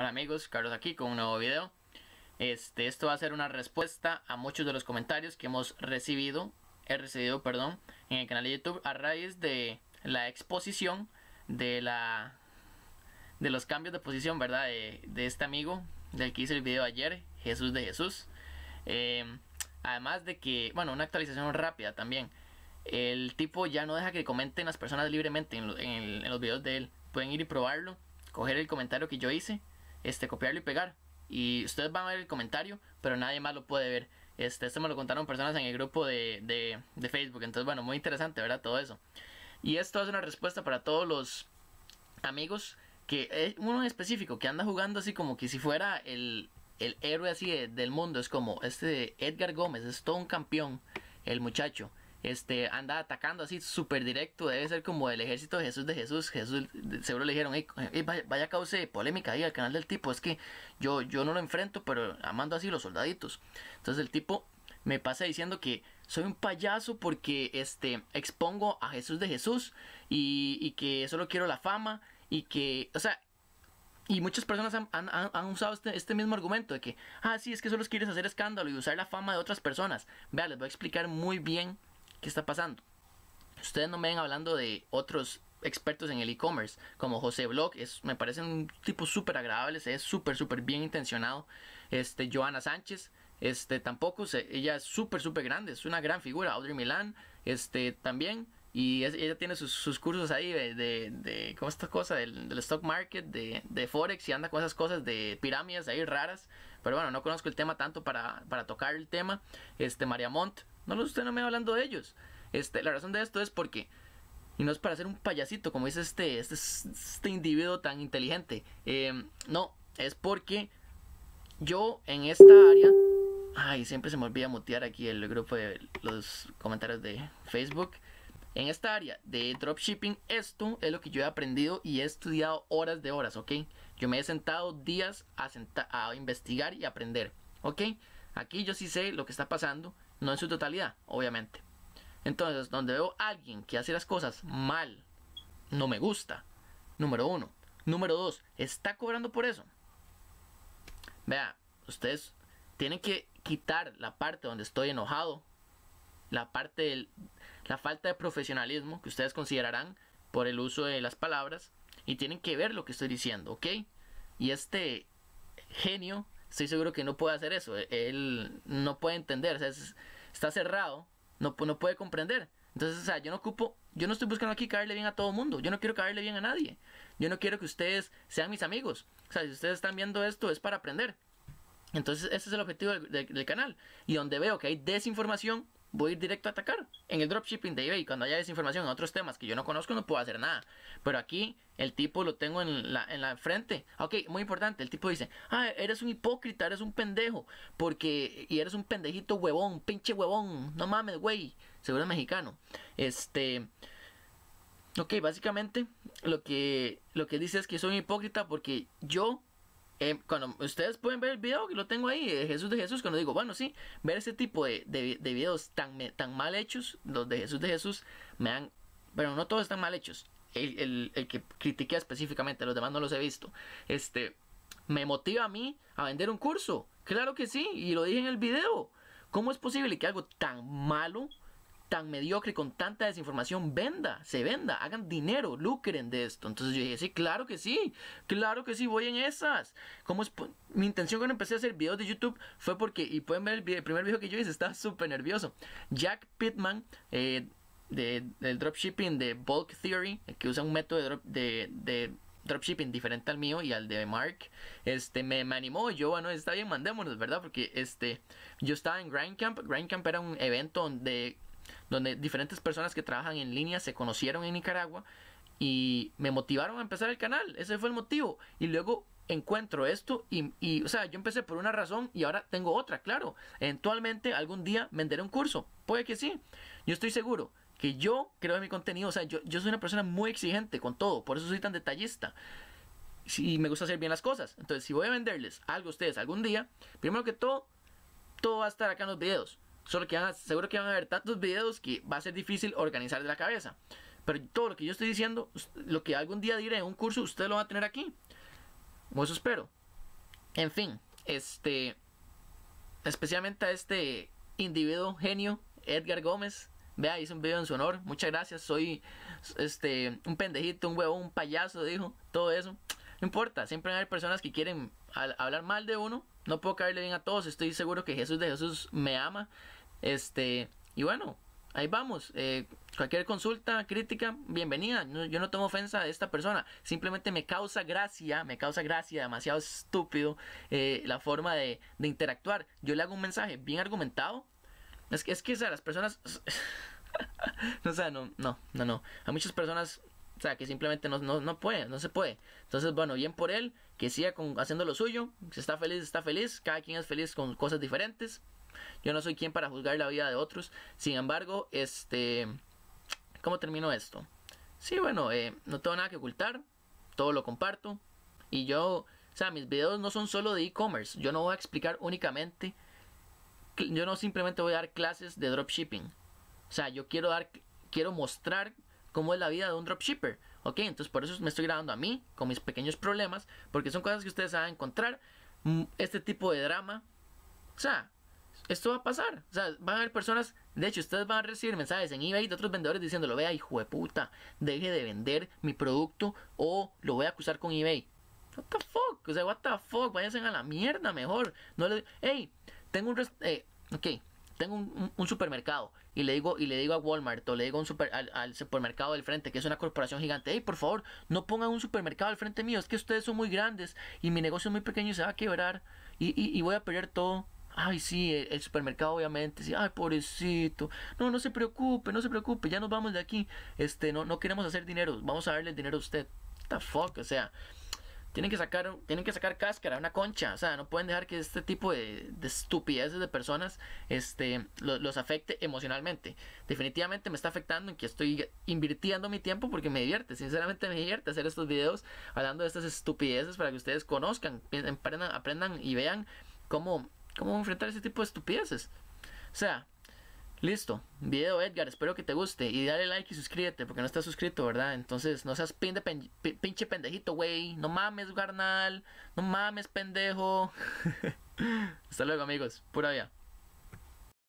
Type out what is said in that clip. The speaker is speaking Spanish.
Hola amigos, Carlos aquí con un nuevo video. Este, esto va a ser una respuesta a muchos de los comentarios que hemos recibido, he recibido, perdón, en el canal de YouTube a raíz de la exposición de la de los cambios de posición, ¿verdad? De, este amigo del que hice el video ayer, Jesús de Jesús. Eh, además de que, bueno, una actualización rápida también. El tipo ya no deja que comenten las personas libremente en, en los videos de él. Pueden ir y probarlo, coger el comentario que yo hice este, copiarlo y pegar. Y ustedes van a ver el comentario, pero nadie más lo puede ver. Este, esto me lo contaron personas en el grupo de, de, Facebook. Entonces, bueno, muy interesante, ¿verdad? Todo eso. Y esto es una respuesta para todos los amigos que es uno en específico que anda jugando así como que si fuera el, el héroe así del mundo. Es como este Edgar Gómez, es todo un campeón, el muchacho este, anda atacando así súper directo, debe ser como el ejército de Jesús de Jesús. Jesús seguro le dijeron, vaya, vaya cause polémica ahí al canal del tipo, es que yo, yo no lo enfrento, pero amando así los soldaditos. Entonces el tipo me pasa diciendo que soy un payaso porque este, expongo a Jesús de Jesús y, y que solo quiero la fama y que, o sea, y muchas personas han, han, han, usado este, este, mismo argumento de que, ah, sí, es que solo quieres hacer escándalo y usar la fama de otras personas. Vea, les voy a explicar muy bien ¿Qué está pasando? Ustedes no me ven hablando de otros expertos en el e-commerce, como José Block, es, me parece un tipo súper agradable, es súper, súper bien intencionado. Este, Joana Sánchez, este, tampoco, ella es súper, súper grande, es una gran figura. Audrey Milán, este, también. Y ella tiene sus, cursos ahí de, de, ¿cómo esta cosa? Del, stock market, de, de, Forex y anda con esas cosas de pirámides ahí raras. Pero bueno, no conozco el tema tanto para, para tocar el tema. Este, María Montt, no, usted no me va hablando de ellos. Este, la razón de esto es porque, y no es para ser un payasito, como dice este, este, este individuo tan inteligente. Em, no, es porque yo en esta área. Ay, siempre se me olvida mutear aquí el grupo de los comentarios de Facebook. En esta área de dropshipping, esto es lo que yo he aprendido y he estudiado horas de horas, ¿ok? Yo me he sentado días a, a investigar y aprender, ¿ok? Aquí yo sí sé lo que está pasando, no en su totalidad, obviamente. Entonces, donde veo a alguien que hace las cosas mal, no me gusta. Número uno. Número dos, está cobrando por eso. Vea, ustedes tienen que quitar la parte donde estoy enojado, la parte de la falta de profesionalismo que ustedes considerarán por el uso de las palabras y tienen que ver lo que estoy diciendo, ¿ok? Y este genio estoy seguro que no puede hacer eso. Él no puede entender, está cerrado, no, no puede comprender. Entonces, o sea, yo no ocupo, yo no estoy buscando aquí caerle bien a todo mundo. Yo no quiero caerle bien a nadie. Yo no quiero que ustedes sean mis amigos. O sea, si ustedes están viendo esto es para aprender. Entonces, ese es el objetivo del canal. Y donde veo que hay desinformación, voy a ir directo a atacar. En el dropshipping de eBay, cuando haya desinformación en otros temas que yo no conozco, no puedo hacer nada. Pero aquí el tipo lo tengo en la, en la frente. Ok, muy importante. El tipo dice, ah, eres un hipócrita, eres un pendejo. Porque, y eres un pendejito huevón, pinche huevón. No mames, güey. Seguro es mexicano. Este... Ok, básicamente lo que, lo que dice es que soy un hipócrita porque yo eh, cuando ustedes pueden ver el video que lo tengo ahí, de Jesús de Jesús, cuando digo, bueno, sí, ver ese tipo de, de, videos tan, tan mal hechos, los de Jesús de Jesús, me han, pero no todos están mal hechos. El, el, que critiqué específicamente, los demás no los he visto. Este, me motiva a mí a vender un curso. Claro que sí, y lo dije en el video. ¿Cómo es posible que algo tan malo tan mediocre con tanta desinformación venda, se venda, hagan dinero, lucren de esto. Entonces yo dije, sí, claro que sí, claro que sí, voy en esas. ¿Cómo es? Mi intención cuando empecé a hacer videos de YouTube fue porque, y pueden ver el, primer video que yo hice, estaba súper nervioso. Jack Pittman, eh, de, del dropshipping de Bulk Theory, que usa un método de, de, dropshipping diferente al mío y al de Mark, este me, me, animó, yo bueno, está bien, mandémonos, ¿verdad? Porque este yo estaba en Grindcamp, Grindcamp era un evento donde donde diferentes personas que trabajan en línea se conocieron en Nicaragua y me motivaron a empezar el canal. Ese fue el motivo. Y luego encuentro esto y, o sea, yo empecé por una razón y ahora tengo otra, claro. Eventualmente algún día venderé un curso. Puede que sí. Yo estoy seguro que yo creo en mi contenido. O sea, yo, yo soy una persona muy exigente con todo. Por eso soy tan detallista. Y me gusta hacer bien las cosas. Entonces, si voy a venderles algo a ustedes algún día, primero que todo, todo va a estar acá en los videos. Solo que seguro que van a haber tantos videos que va a ser difícil organizar de la cabeza. Pero todo lo que yo estoy diciendo, lo que algún día diré en un curso, usted lo va a tener aquí. O eso espero. En fin, este, especialmente a este individuo genio, Edgar Gómez. Vea, hice un video en su honor. Muchas gracias. Soy este un pendejito, un huevo, un payaso, dijo. Todo eso. No importa, siempre hay personas que quieren hablar mal de uno. No puedo caerle bien a todos. Estoy seguro que Jesús de Jesús me ama. Este, y bueno, ahí vamos. Eh, cualquier consulta, crítica, bienvenida. yo no tomo ofensa de esta persona. Simplemente me causa gracia, me causa gracia, demasiado estúpido eh, la forma de, interactuar. Yo le hago un mensaje bien argumentado. Es que, es que las personas... no, o no, no, no, no. A muchas personas o sea, que simplemente no, no, no, puede, no se puede. Entonces, bueno, bien por él, que siga con, haciendo lo suyo. Si está feliz, está feliz. Cada quien es feliz con cosas diferentes. Yo no soy quien para juzgar la vida de otros. Sin embargo, este... ¿Cómo termino esto? Sí, bueno, eh, no tengo nada que ocultar. Todo lo comparto. Y yo, o sea, mis videos no son solo de e-commerce. Yo no voy a explicar únicamente. Yo no simplemente voy a dar clases de dropshipping. O sea, yo quiero dar, quiero mostrar cómo es la vida de un dropshipper. Ok, entonces por eso me estoy grabando a mí, con mis pequeños problemas, porque son cosas que ustedes van a encontrar. Mm, este tipo de drama. O sea, esto va a pasar. O sea, van a haber personas, de hecho, ustedes van a recibir mensajes en eBay de otros vendedores diciéndolo, vea, hijo de puta, deje de vender mi producto o lo voy a acusar con eBay. What the fuck? O sea, what the fuck, váyanse a la mierda mejor. No le, hey, tengo un, eh, ok, tengo un, supermercado y le digo y le digo a Walmart o le digo un super, al, supermercado del frente que es una corporación gigante hey por favor no pongan un supermercado al frente mío es que ustedes son muy grandes y mi negocio es muy pequeño y se va a quebrar y, y voy a perder todo Ay, sí, el, supermercado obviamente, sí, ay, pobrecito. No, no se preocupe, no se preocupe, ya nos vamos de aquí. Este, no, no queremos hacer dinero, vamos a darle el dinero a usted. What the fuck, o sea, tienen que sacar, tienen que sacar cáscara, una concha, o sea, no pueden dejar que este tipo de, de estupideces de personas este, los afecte emocionalmente. Definitivamente me está afectando en que estoy invirtiendo mi tiempo porque me divierte, sinceramente me divierte hacer estos videos hablando de estas estupideces para que ustedes conozcan, aprendan, aprendan y vean cómo cómo enfrentar ese tipo de estupideces. O sea, listo. Video Edgar, espero que te guste. Y dale like y suscríbete porque no estás suscrito, ¿verdad? Entonces, no seas pinche pendejito, güey. No mames, garnal. No mames, pendejo. Hasta luego, amigos. Pura vida.